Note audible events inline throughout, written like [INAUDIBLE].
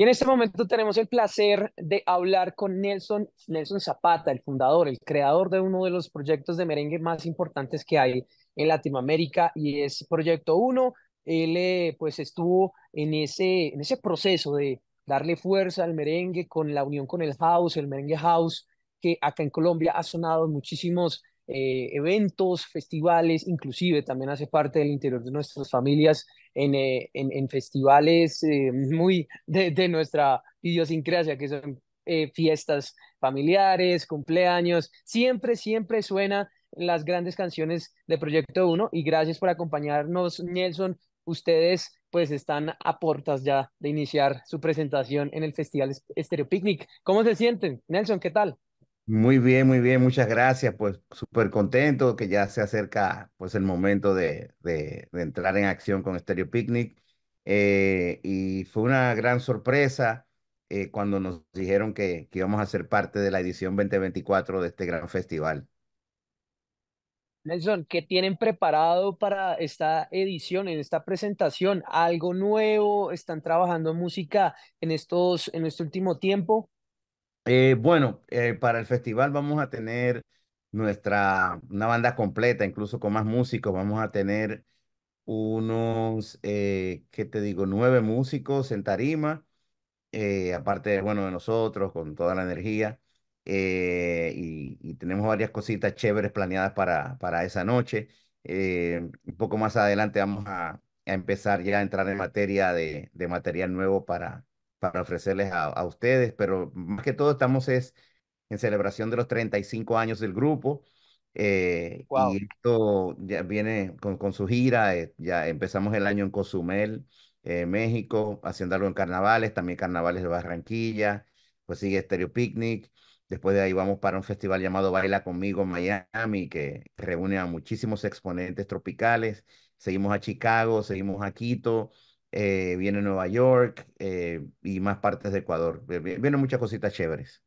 Y en este momento tenemos el placer de hablar con Nelson, Nelson Zapata, el fundador, el creador de uno de los proyectos de merengue más importantes que hay en Latinoamérica y es Proyecto Uno. Él eh, pues estuvo en ese, en ese proceso de darle fuerza al merengue con la unión con el house, el merengue house, que acá en Colombia ha sonado muchísimos eh, eventos, festivales, inclusive también hace parte del interior de nuestras familias en, eh, en, festivales eh, muy de, nuestra idiosincrasia, que son fiestas familiares, cumpleaños, siempre, siempre suena las grandes canciones de Proyecto 1 y gracias por acompañarnos, Nelson. Ustedes pues están a puertas ya de iniciar su presentación en el Festival Stereo Picnic. ¿Cómo se sienten? Nelson, ¿qué tal? Muy bien, muy bien, muchas gracias. Pues súper contento que ya se acerca pues el momento de, de, de entrar en acción con Stereo Picnic. Eh, y fue una gran sorpresa eh, cuando nos dijeron que, que íbamos a ser parte de la edición 2024 de este gran festival. Nelson, ¿qué tienen preparado para esta edición, en esta presentación? ¿Algo nuevo? ¿Están trabajando música en estos, en este último tiempo? Eh, bueno, eh, para el festival vamos a tener nuestra, una banda completa, incluso con más músicos. Vamos a tener unos, eh, ¿qué te digo? Nueve músicos en tarima, eh, aparte, bueno, de nosotros, con toda la energía. y, tenemos varias cositas chéveres planeadas para, para esa noche. Un poco más adelante vamos a, a empezar ya a entrar en materia de, de material nuevo para, para ofrecerles a, a ustedes, pero más que todo estamos es en celebración de los 35 años del grupo. eh, Wow. y esto ya viene con, con su gira. eh, ya empezamos el año en Cozumel, eh, México, haciendo algo en carnavales, también carnavales de Barranquilla. Pues sigue Stereo Picnic. Después de ahí vamos para un festival llamado Baila Conmigo en Miami, que reúne a muchísimos exponentes tropicales. Seguimos a Chicago, seguimos a Quito, eh, viene Nueva York eh, y más partes de Ecuador. Vienen muchas cositas chéveres.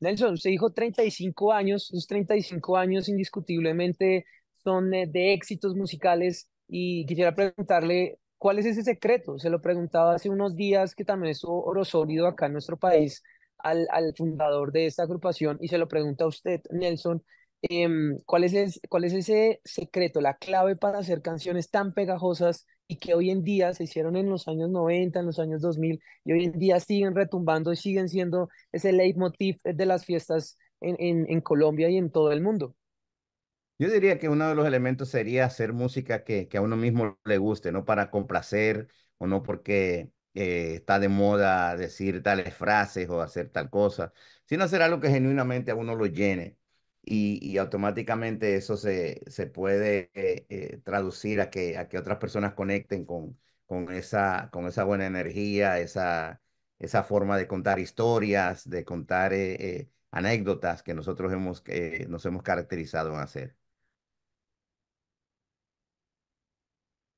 Nelson, usted dijo 35 años, esos 35 años indiscutiblemente son eh, de éxitos musicales y quisiera preguntarle, ¿cuál es ese secreto? Se lo preguntaba hace unos días que también estuvo Oro Sólido acá en nuestro país al, al fundador de esta agrupación y se lo pregunta a usted, Nelson, em, ¿cuál es, cuál es ese secreto, la clave para hacer canciones tan pegajosas y que hoy en día se hicieron en los años 90, en los años 2000 y hoy en día siguen retumbando y siguen siendo ese leitmotiv de las fiestas en, en, en Colombia y en todo el mundo. Yo diría que uno de los elementos sería hacer música que, que a uno mismo le guste, no para complacer o no porque eh, está de moda decir tales frases o hacer tal cosa, sino hacer algo que genuinamente a uno lo llene y, y automáticamente eso se, se puede eh, eh, traducir a que, a que otras personas conecten con, con esa, con esa buena energía, esa, esa forma de contar historias, de contar eh, eh, anécdotas que nosotros hemos, eh, nos hemos caracterizado en hacer.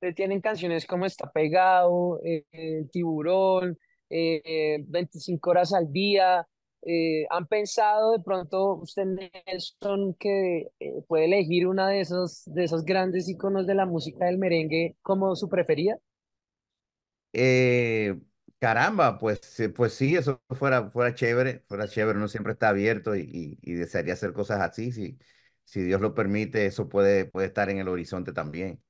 Eh, Tienen canciones como Está Pegado, El Tiburón, eh, eh, 25 horas al día. Eh, ¿han pensado de pronto usted, Nelson, que eh, puede elegir una de esos, de esos grandes iconos de la música del merengue como su preferida? Eh, caramba, pues, eh, pues sí, eso fuera, fuera chévere, fuera chévere, uno siempre está abierto y, y- y desearía hacer cosas así, si, si Dios lo permite, eso puede, puede estar en el horizonte también.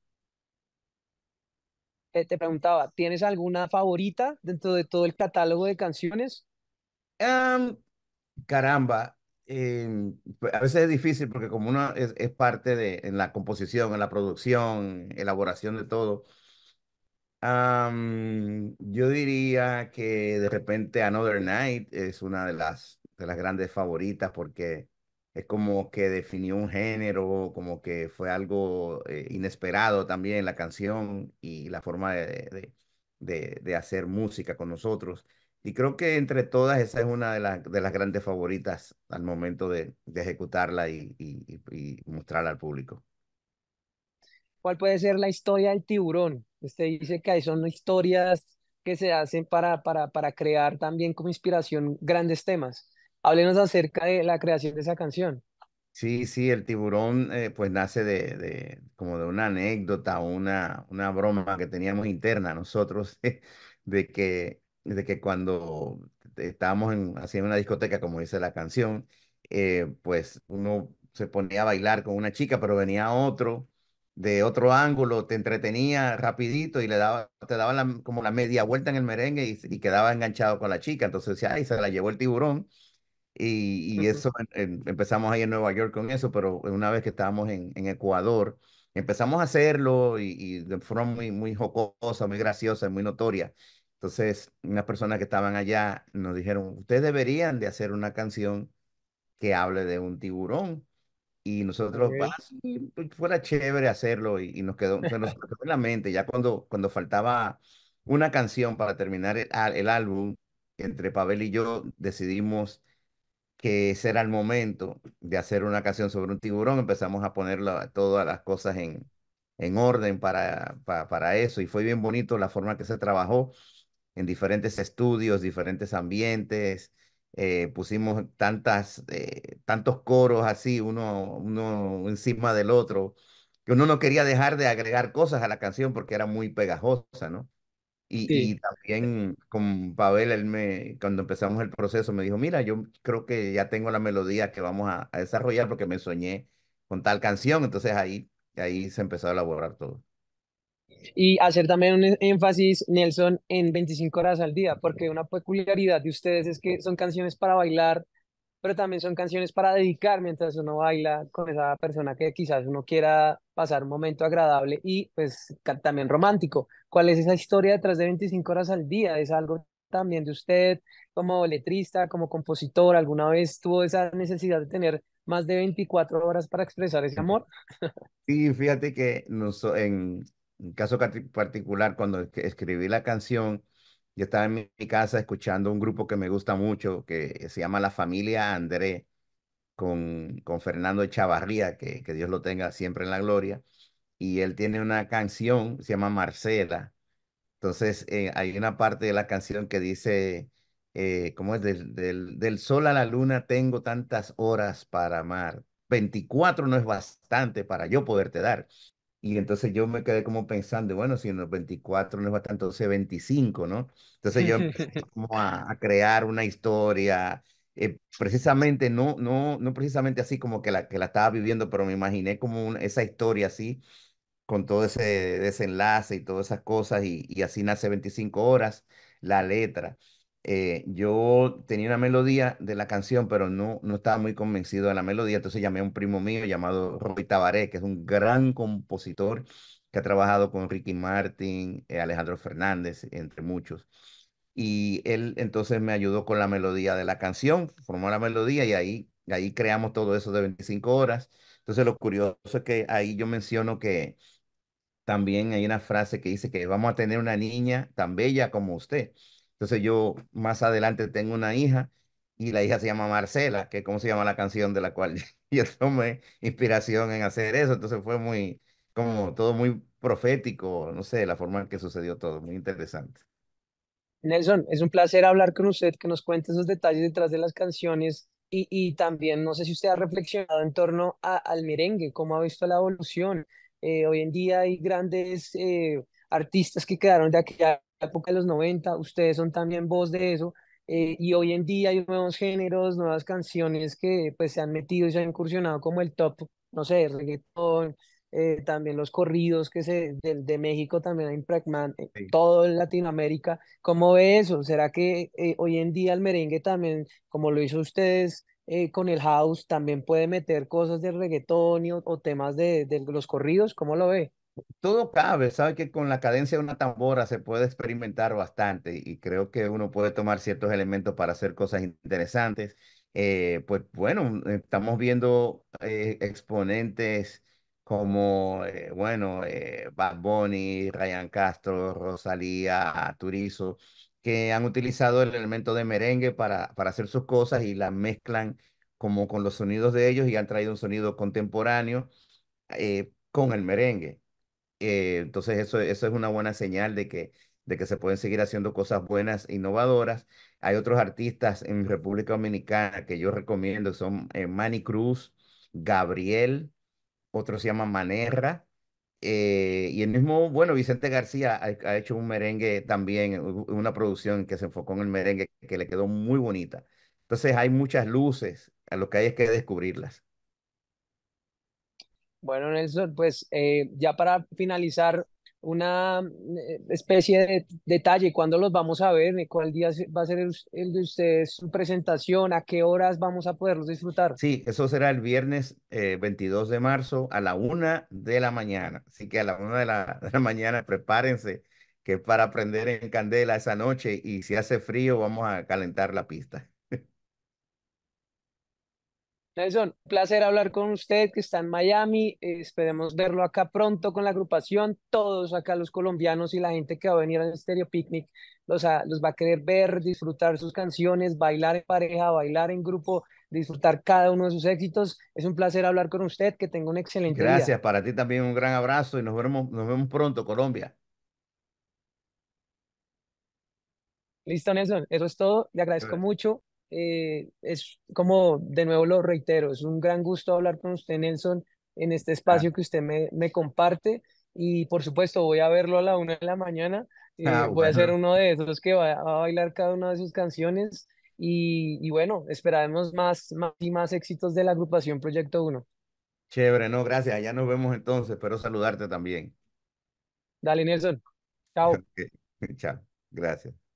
Te preguntaba, ¿tienes alguna favorita dentro de todo el catálogo de canciones? Caramba, pues, a veces es difícil porque como uno es, es parte de en la composición, en la producción, elaboración de todo, Am, yo diría que de repente Another Night es una de las, de las grandes favoritas porque es como que definió un género, como que fue algo eh, inesperado también la canción y la forma de, de, de- de hacer música con nosotros. Y creo que entre todas esa es una de, las de las grandes favoritas al momento de, de ejecutarla y, y y- mostrarla al público. ¿Cuál puede ser la historia del tiburón? Usted dice que ahí son historias que se hacen para, para, para crear también como inspiración grandes temas. Háblenos acerca de la creación de esa canción. Sí, sí, el tiburón eh, pues nace de, de como de una anécdota, una, una broma que teníamos interna nosotros, [LAUGHS] de que de que cuando estábamos en, haciendo una discoteca, como dice la canción, eh, pues uno se ponía a bailar con una chica, pero venía otro de otro ángulo, te entretenía rapidito y le daba, te daba la- como la media vuelta en el merengue y, y quedaba enganchado con la chica. Entonces decía, ay, se la llevó el tiburón. Y, y eso empezamos ahí en Nueva York con eso, pero una vez que estábamos en, en Ecuador, empezamos a hacerlo y, y de forma muy, muy jocosa, muy graciosa, muy notoria. Entonces, unas personas que estaban allá nos dijeron, ustedes deberían de hacer una canción que hable de un tiburón. Y nosotros, ah, Ok. sí, pues, fuera chévere hacerlo y, y nos quedó, se nos quedó en la mente. Ya cuando, cuando faltaba una canción para terminar el, al- el álbum, entre Pavel y yo decidimos que ese era el momento de hacer una canción sobre un tiburón. Empezamos a poner la- todas las cosas en, en orden para, pa- para eso y fue bien bonito la forma que se trabajó en diferentes estudios, diferentes ambientes. eh, pusimos tantas, eh, tantos coros así, uno, uno encima del otro, que uno no quería dejar de agregar cosas a la canción porque era muy pegajosa, ¿no? Y, Sí. y también con Pavel, él me, cuando empezamos el proceso, me dijo, mira, yo creo que ya tengo la melodía que vamos a, a desarrollar porque me soñé con tal canción. Entonces ahí, ahí se empezó a elaborar todo. Y hacer también un énfasis, Nelson, en 25 horas al día, porque una peculiaridad de ustedes es que son canciones para bailar, pero también son canciones para dedicar mientras uno baila con esa persona que quizás uno quiera pasar un momento agradable y pues también romántico. ¿Cuál es esa historia detrás de 25 horas al día? ¿Es algo también de usted como letrista, como compositor? ¿Alguna vez tuvo esa necesidad de tener más de 24 horas para expresar ese amor? Sí, fíjate que nos, en un caso particular, cuando es- escribí la canción, yo estaba en mi mi casa escuchando un grupo que me gusta mucho, que se llama La Familia André, con, con Fernando Echavarría, que, que Dios lo tenga siempre en la gloria. Y él tiene una canción, se llama Marcela. Entonces, eh, hay una parte de la canción que dice, eh, ¿cómo es? Del, del, del sol a la luna tengo tantas horas para amar. 24 no es bastante para yo poderte dar. Y entonces yo me quedé como pensando, bueno, si en los 24 no es bastante, entonces 25, ¿no? Entonces yo [LAUGHS] empecé como a, a crear una historia, eh, precisamente, no, no, no precisamente así como que la, que la estaba viviendo, pero me imaginé como una- esa historia así con todo ese desenlace y todas esas cosas, y, y así nace 25 horas, la letra. Eh, yo tenía una melodía de la canción, pero no, no estaba muy convencido de la melodía, entonces llamé a un primo mío llamado Roy Tabaré, que es un gran compositor que ha trabajado con Ricky Martin, eh, Alejandro Fernández, entre muchos. Y él entonces me ayudó con la melodía de la canción, formó la melodía y ahí, ahí creamos todo eso de 25 horas. Entonces lo curioso es que ahí yo menciono que también hay una frase que dice que vamos a tener una niña tan bella como usted. Entonces yo más adelante tengo una hija y la hija se llama Marcela, que es como se llama la canción de la cual [LAUGHS] yo tomé inspiración en hacer eso. Entonces fue muy, como todo muy profético, no sé, la forma en que sucedió todo, muy interesante. Nelson, es un placer hablar con usted, que nos cuente esos detalles detrás de las canciones y, y también no sé si usted ha reflexionado en torno a- al merengue, cómo ha visto la evolución. Eh, hoy en día hay grandes eh, artistas que quedaron de aquella época de los 90, ustedes son también voz de eso, eh, y hoy en día hay nuevos géneros, nuevas canciones que pues se han metido y se han incursionado como el top, no sé, reggaetón, eh, también los corridos que se, de, de México también impregnan eh, Sí. todo en Latinoamérica. ¿Cómo ve eso? ¿Será que eh, hoy en día el merengue también, como lo hizo ustedes eh, con el house, también puede meter cosas de reggaetón y, o, o temas de, de los corridos? ¿Cómo lo ve? Todo cabe, sabe que con la cadencia de una tambora se puede experimentar bastante y creo que uno puede tomar ciertos elementos para hacer cosas interesantes. Eh, pues bueno, estamos viendo eh, exponentes como, eh, bueno, Bad Bunny, Ryan Castro, Rosalía, Turizo, que han utilizado el elemento de merengue para, para hacer sus cosas y la mezclan como con los sonidos de ellos y han traído un sonido contemporáneo con el merengue. Eh, entonces eso, eso es una buena señal de que, de que se pueden seguir haciendo cosas buenas, innovadoras. Hay otros artistas en República Dominicana que yo recomiendo, son eh, Manny Cruz, Gabriel, otro se llama Manerra Eh, y el mismo, bueno, Vicente García ha, ha hecho un merengue también, una producción que se enfocó en el merengue que le quedó muy bonita. Entonces hay muchas luces, a lo que hay es que descubrirlas. Bueno, Nelson, pues eh, ya para finalizar, una eh, especie de detalle, ¿cuándo los vamos a ver? ¿Cuál día va a ser el, de ustedes su presentación? ¿A qué horas vamos a poderlos disfrutar? Sí, eso será el viernes eh, 22 de marzo a la una de la mañana. Así que a la una de la, de la mañana prepárense, que para prender en candela esa noche y si hace frío vamos a calentar la pista. Nelson, un placer hablar con usted que está en Miami. Esperemos verlo acá pronto con la agrupación. Todos acá los colombianos y la gente que va a venir al Stereo Picnic los, a- los va a querer ver, disfrutar sus canciones, bailar en pareja, bailar en grupo, disfrutar cada uno de sus éxitos. Es un placer hablar con usted. Que tenga un excelente día. Gracias, para ti también un gran abrazo y nos vemos, nos vemos pronto, Colombia. Listo, Nelson. Eso es todo. Le agradezco mucho. Eh, es como, de nuevo lo reitero, es un gran gusto hablar con usted, Nelson, en este Ah, espacio que usted me, me comparte. Y por supuesto, voy a verlo a la una de la mañana. ah, Eh, voy a ser uno de esos que va, va a bailar cada una de sus canciones. Y, y bueno, esperaremos más, más y más éxitos de la agrupación Proyecto Uno. chévere, no, gracias. Ya nos vemos entonces. Espero saludarte también. Dale, Nelson. Chao. [LAUGHS] [LAUGHS] Chao, gracias.